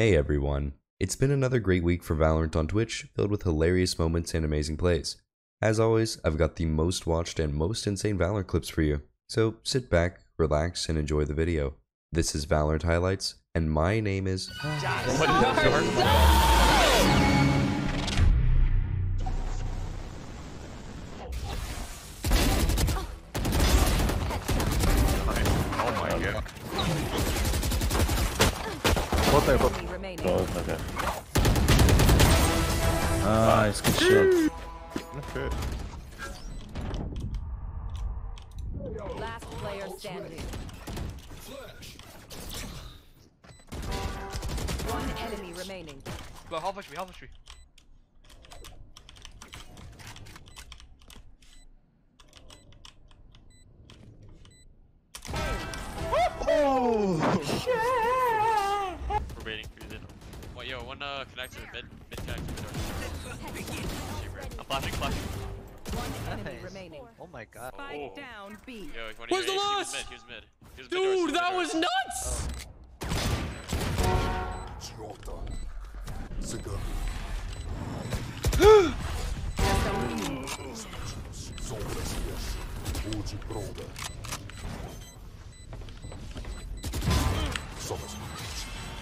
Hey everyone. It's been another great week for Valorant on Twitch, filled with hilarious moments and amazing plays. As always, I've got the most watched and most insane Valorant clips for you. So sit back, relax, and enjoy the video. This is Valorant Highlights, and my name is... Last player standing. One enemy remaining. Well, half HP, half HP. We're waiting for you then. What, yo, one uh, connect to the mid, mid connect to the door. I'm flashing, flashing. Oh my god. Spike Oh. down B. Yo, Where's the loss? He was mid, he was mid. He was Dude, was that was nuts!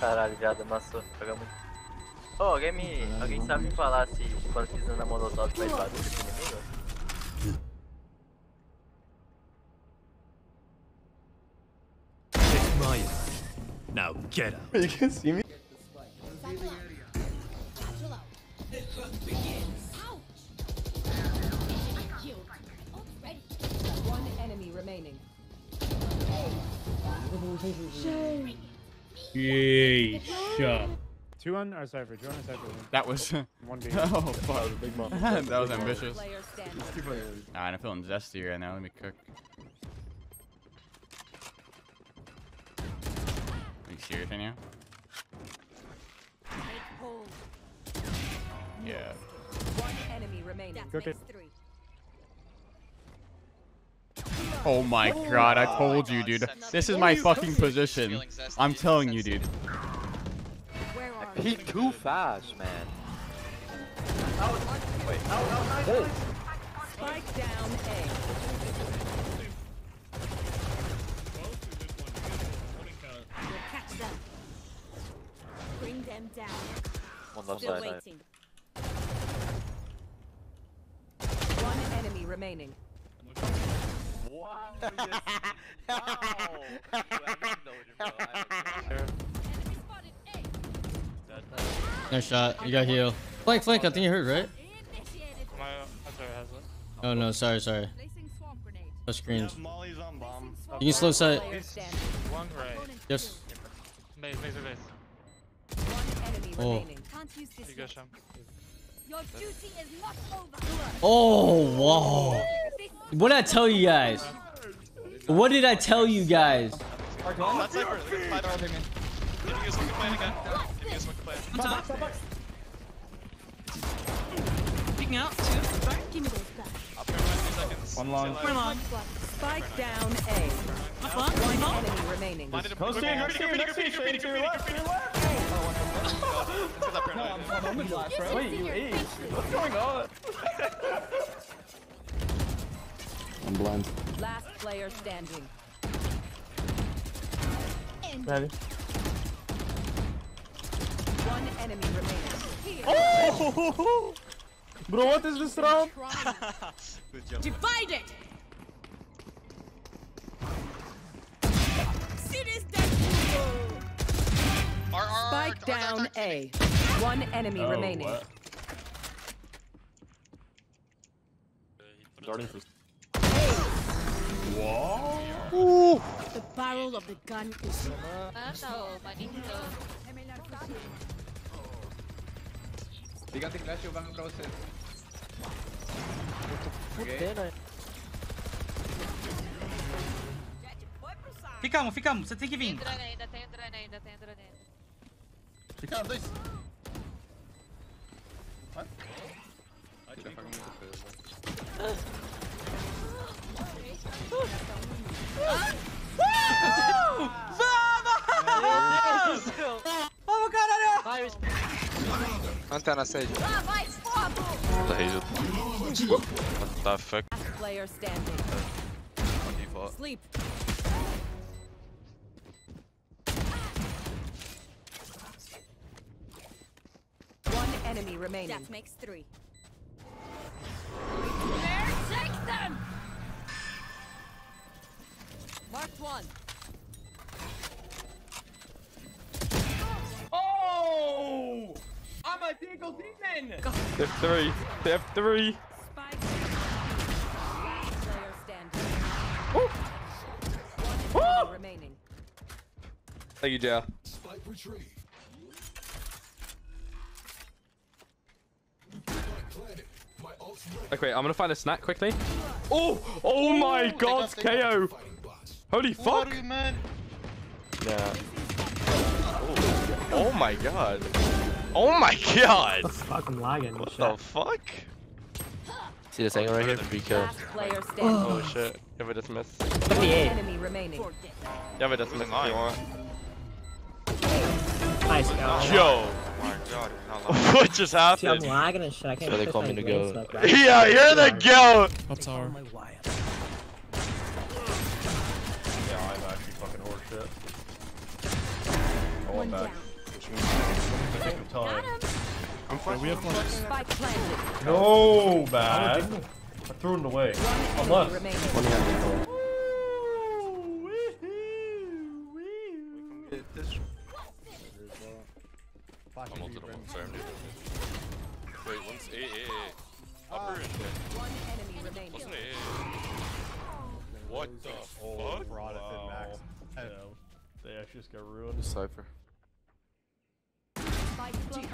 Caralho, viado, amassou. Muito. Ô, alguém me. Alguém sabe me falar se quando pisa na molotov vai bater esse inimigo? Get out. You can see me? Remaining. Yeesh. Two on our Cypher, two on our Cypher. That was. One B. oh, fuck. Big mom. that was ambitious. Player standing. Alright, I'm feeling zesty right now. Let me cook. Are you serious right now? Yeah. One enemy remaining. Cook it. Oh my god, I told you, dude. This is my fucking position. I'm telling you, dude. Where are He too fast, man. Spike down A. One left Still side. waiting. One enemy remaining. Enemy spotted A. Nice shot. You got heal. Flank, flank. I think you heard, right? Oh no, sorry, sorry. Placing swamp grenade. No screens. Molly's. You can slow sight. Player standing. One right. Opponent Yes. Base, base, base. One enemy Oh. Remaining. can't use this You go, yet. Your duty is not over. Oh, wow. What did I tell you guys? What did I tell you guys? That's like, fight all man. Did you guys look at plan again? Did you guys look at plan? Give me those back. I'll in two seconds. One long. Stay alive. Spike down A. One enemy remaining. Blinded him. Close to you, Graffiti, next to you, graffiti, next to you, graffiti, straight to your graffiti, left, to graffiti. your left. Let's get that paranoid. Wait, you ate. What's going on? I'm blind. Last player standing. Ready? One enemy remaining. Oh! Bro, what is this round? Good job. Divide it. Spike R, R, down A. One enemy Oh, remaining. what? Put it Starting to- for. The barrel of the gun is Ficamos, ficamos. Você tem que vir. drone ainda, tem drone ainda, tem drone ainda. Fica, dois. Vamos! Vamos, caralho! Antena stage. The hazel. What the fuck? Player standing. On default. Sleep. Enemy remaining. That makes three. Take them. Marked one. Oh! I'm a Deagle Demon! They have three. They have three. Spike. Last player standing. One remaining. Thank you, Jay. Okay, I'm gonna find a snack quickly. Oh! Oh my god, KO! Holy fuck! man? Yeah. Oh my god. Oh my god! Fuck, I'm lagging. What the fuck? See this angle right here? Be Last player standing. Oh shit. You have a dismiss. One enemy remaining. You have a dismiss if you want. Nice, go. Yo! My god. What just happened? lagging and shit. I can't So they call me the brain goat. smoke. Yeah, you're the goat! Up tower. Yeah, I'm actually fucking horseshit. One down. Time. I'm fine. we have one. No, man. I threw it away. One just got ruined. Cypher. Spike planted.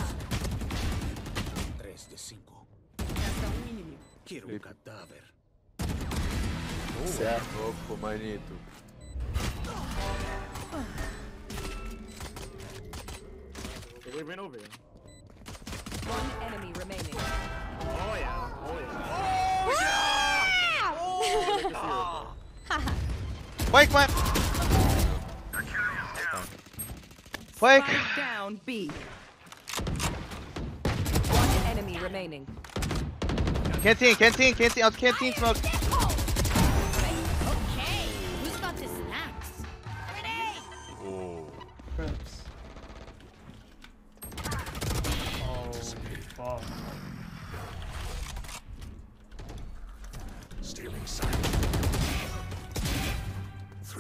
Certo, manito. They went over you. One enemy remaining. Oh yeah. Oh yeah. Wake, man! Wake! Spike down B. One enemy remaining. Canteen, canteen, canteen, out canteen smoke. Okay. Who's got the snacks? Oh. Oh, fuck.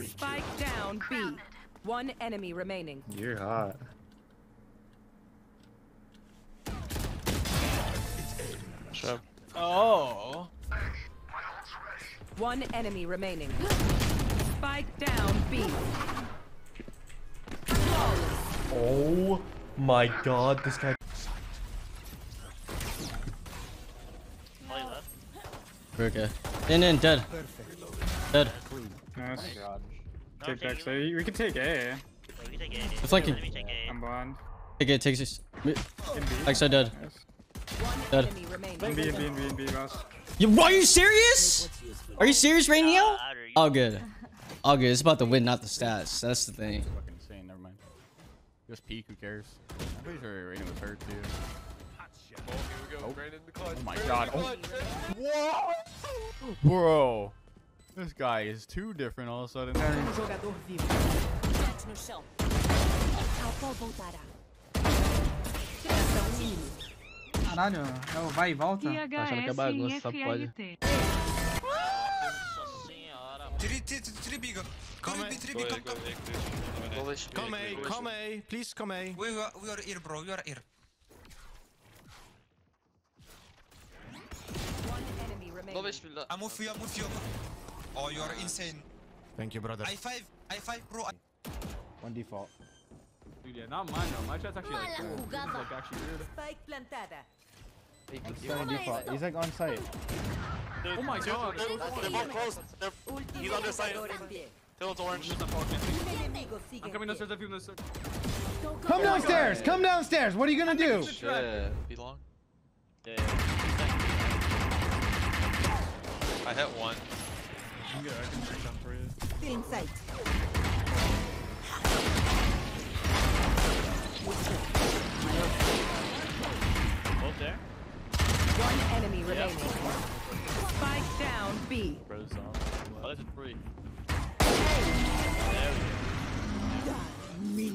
Spike down B. One enemy remaining. You're hot. Shut Oh. One enemy remaining. Spike down B. Oh my god, this guy. Okay. In, in, dead. Dead. Nice. Take back, so we can take A. It's like a, I'm blind. take it, takes this. Backside dead. One Dead. enemy remaining. In B, in B, in B, in B, boss. You, are you serious? Are you serious, Rainiel? Uh, All good. All good. It's about the win, not the stats. That's the thing. Fucking insane. Never mind. Just peek. Who cares? I'm pretty sure Raiden was hurt too. Oh, here we go. Right in the. Oh my god. the clutch. Oh. Bro. This guy is too different all of a sudden. Jet no chão. Calpol voltará. Mínimo. Caralho, não, vai e volta. Tá achando que é bagunça, só pode. Come A, come A, please come A. We are, we are here, bro. We are here. One enemy remaining. Bullish villa. I'm with you. I'm with you. Oh, you are insane. Thank you, brother. I five. I five, bro. One default. Dude, yeah, not mine though. My chat's actually like, cool. This is, like actually weird. Spike plantada. He's on default. He's like on site. Oh my god. They're both close. They're, he's on this side. Tail's orange. I'm coming downstairs. I'm coming downstairs. Come downstairs. Come downstairs. What are you gonna do? Shit. Be long. Yeah, yeah. I hit one can go. I can for you. Feeling sight. Both there. One enemy remaining. Spike down B. Bro's on. Oh, that's free. There we go.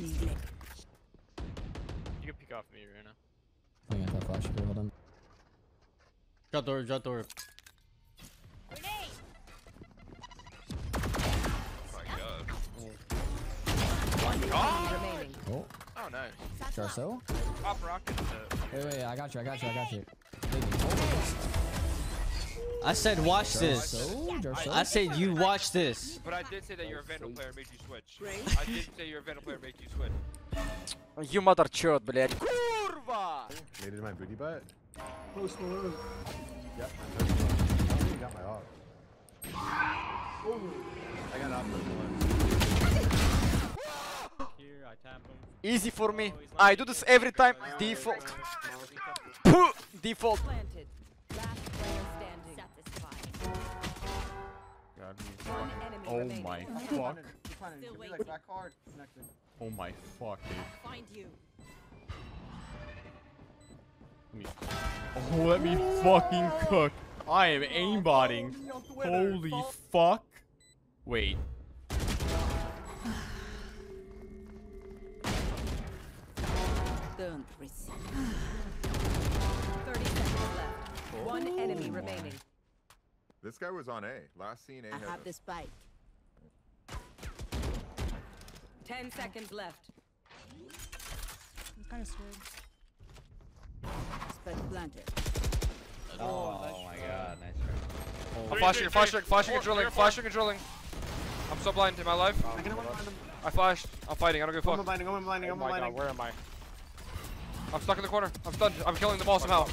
You can pick off me right now. I got that flash here. Hold on. Drop door. Drop door. Remaining. Oh, Oh, nice. Jarso? Pop rocket. Wait, wait, I got you, I got you, I got you. I said watch this. Jarso? Jarso? I said you watch this. But I did say that you're a Vandal player, made you switch. I did say you're a Vandal player, made you switch. You mother chod, блядь. Kurva! Made it in my booty butt? Post Malone. Yep. I think you got my op. I got op Easy for me. I do this every time. Default. Default. Oh my fuck. Oh my fuck, dude. Let me, oh, let me fucking cook. I am aimbotting. Holy fuck. Wait. One enemy remaining. This guy was on A. Last seen A I has have a- the spike. 10 seconds left. I'm kind of scared. Spike planted. Oh, oh my god, nice try. I'm flashing, I'm flashing, flashing and drilling, flashing and drilling. I'm so blind. Am I alive? I flashed. I'm fighting. I don't give I'm fuck. blinding, I'm blinding, Oh I'm my blinding. god, where am I? I'm stuck in the corner. I'm stunned. I'm killing them all somehow.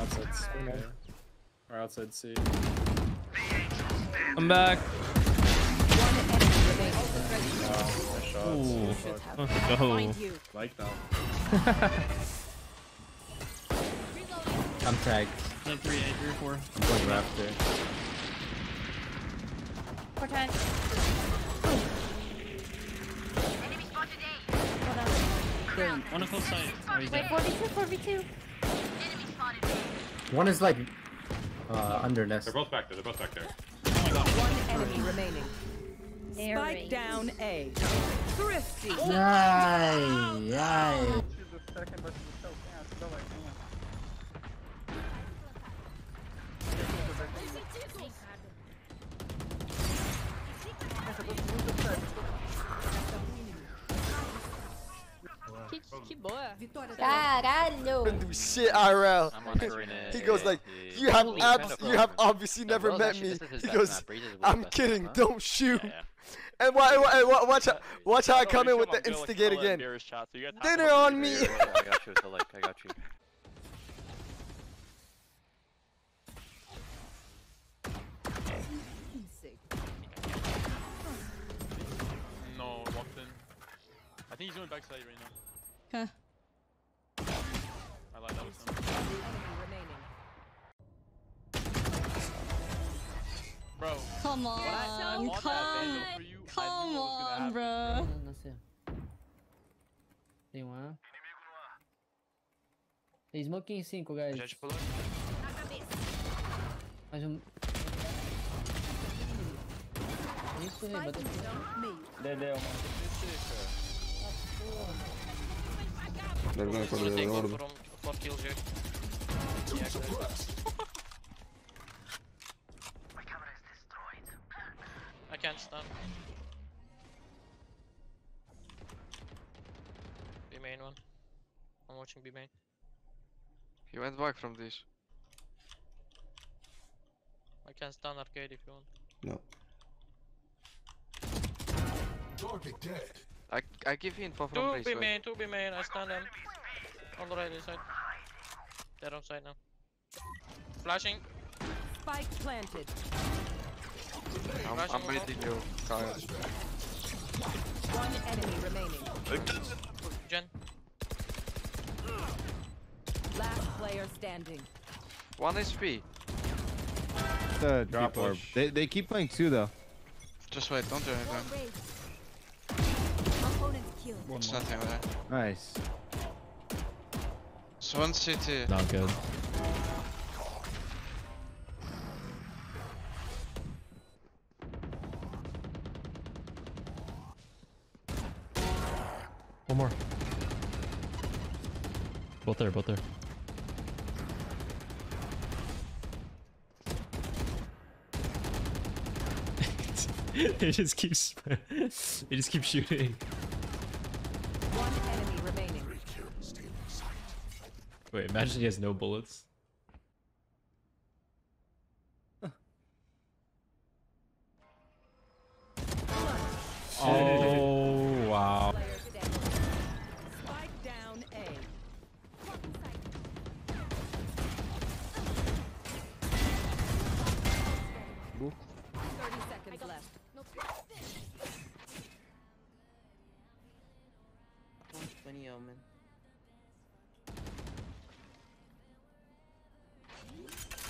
Outside C. Or outside C. I'm back. Ooh. Let's. Like that. I'm tagged. Like three, eight, three, four. I'm going raptor. Protect. On a close side. Oh, he's Wait, dead. 42, 42. One is like uh, under nest. They're both back there, they're both back there. One enemy remaining. Spike down A. Thrifty. Yay, yay. Que, que boa. Caralho! Do shit IRL. He goes like, you have abs you have obviously never met me. He goes, I'm kidding, don't shoot. And why, why, why, watch how, watch how I come in with the instigate again. Dinner on me. I got you, so like, I got you. No, walked in. I think he's going backside right now. Huh. Come when I on, bought that come, Vandal for you, I come knew what was gonna on, happen. bro. Não sei. Tem uma. Tem smoke em 5, guys. Já te pulou? Mais um. Isso, rei, bateu. Dedéu, They're gonna Solo take one from four kills here. Yeah, good. I can't stun. B main one. I'm watching B main. He went back from this. I can stun arcade if you want. No. I I give info from Two place. B wait. main, two B main, I stun them. On the right hand side. They're on side now. Flashing. Spike planted. I'm, Flashing I'm one more. reading you, Kyle. One enemy remaining. Gen. Last player standing. One HP. The Drop drop orb. They, they keep playing two though. Just wait, don't do anything. Opponent killed. It's nothing there. Nice. Swan City. Not good. Both there, both there. it just keeps it just keeps shooting. One enemy remaining. Wait, imagine he has no bullets. Oh Funny.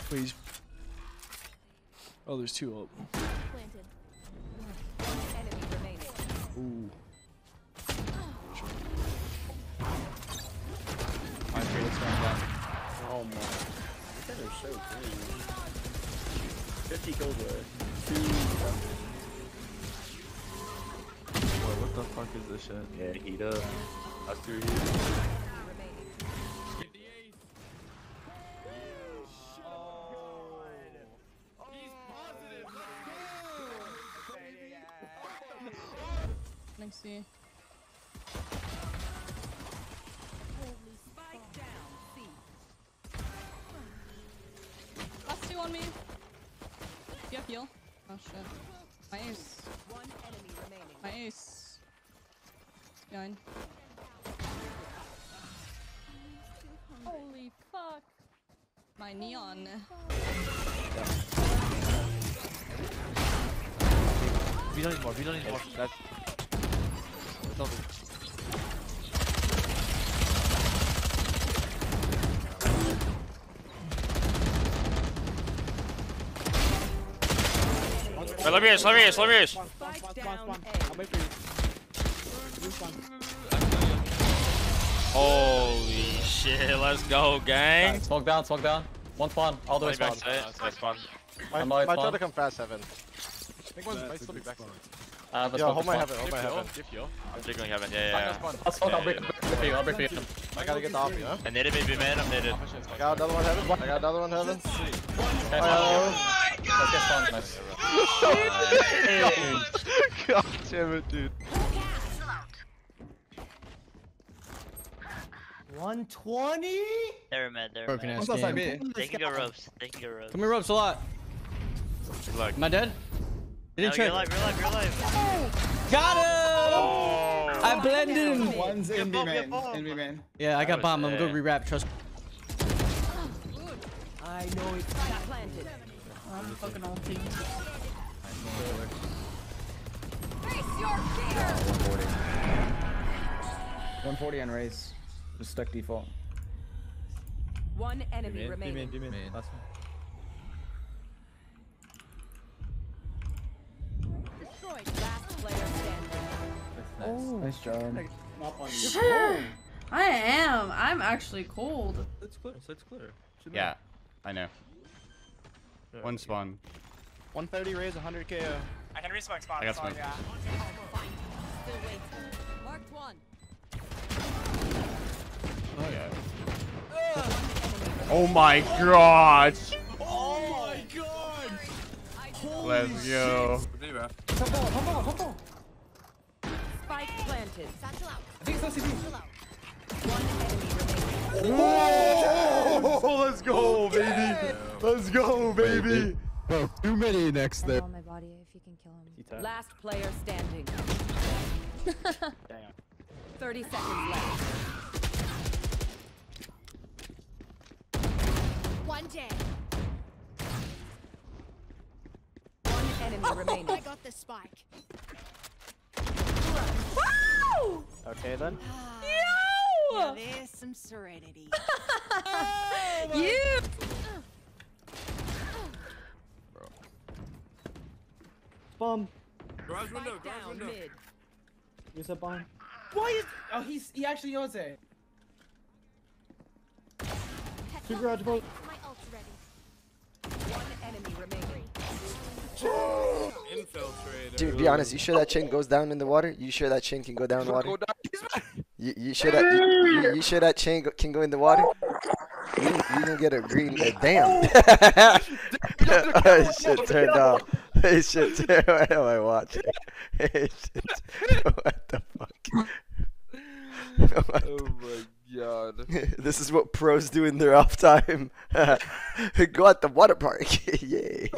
Please. Oh, there's two up. Planted. Enemy remaining. Ooh. My favorite's going down. Oh my. These guys are so good. 50 kills with two. Boy, what the fuck is this shit? Yeah, heat up. That's too heat. Thanks, C. Spike down C. Last two on me. Do you have heal? Oh shit. My ace. One enemy remaining. My ace. Behind. My neon. We don't need more. We don't need more. That's. That's all. Wait, let me use, let me use, let me use. Spike down I'll wait for you. This one. Holy shit, let's go, gang. Smoke down, smoke down. One spawn, all the way spawn. side, side spawn. Might, I'm always might try to come fast, Heaven. I think one's might still be back. Uh, but Yo, smoke hold the my spawn. Heaven, hold my Heaven. Give you. I'm jiggling heaven, yeah, yeah, yeah. I'll smoke, I'll break, break for you, I'll break for you. I gotta get the off, yeah? I needed maybe man, I'm needed. I got another one, Heaven. I got another one, Heaven. Okay, Oh. Let's get spawn, nice. God damn it, dude. 120? They're mad, they're Broken mad. ass game. me? They can go ropes, they can go ropes. Come here, ropes a lot. Look. Am I dead? He No, didn't you're alive, you're alive, you're alive. Got him! Oh. I blended him. One's in B bomb, main. In B main. Yeah, I got was bomb. I'm gonna rewrap. Trust. I know it's Spike planted. I'm fucking ulting. Face your fear. 140. 140 on Raze. Just stuck default. One enemy remaining. Last one. Destroyed. Last player standing. Nice job. Sure. I am. I'm actually cold. It's clear. It's clear. Should be- Yeah, I know. One spawn. 130 Raze, 100 KO. I can respawn spawn. I got so, smoke. yeah. Marked one. Oh yeah. Oh my god! Oh my god! Let's go. Be rough. Spike planted. I think it's OCD. One enemy remaining. Oh, let's go, baby. Let's go, baby. Bro, too many next there. my body if you can kill him. Last player standing. Damn. 30 seconds left. One day. One enemy remaining. I got the spike. Okay, then. Ah. Now there's some serenity. You. Bomb. Garage window, garage down window. mid. Use a bomb. Why is? Oh, he's he actually knows it. Two garage boat. One enemy remaining. Dude, be honest. You sure that chain goes down in the water? You sure that chain can go down in the water? You, you sure that you, you, you sure that chain go, can go in the water? You, you gonna get a green? Uh, damn! oh, shit turned off. Hey, shit turned. What am I watching? Hey, shit. What the fuck? What Oh the- my god. this is what pros do in their off time. go at the water park. Yay.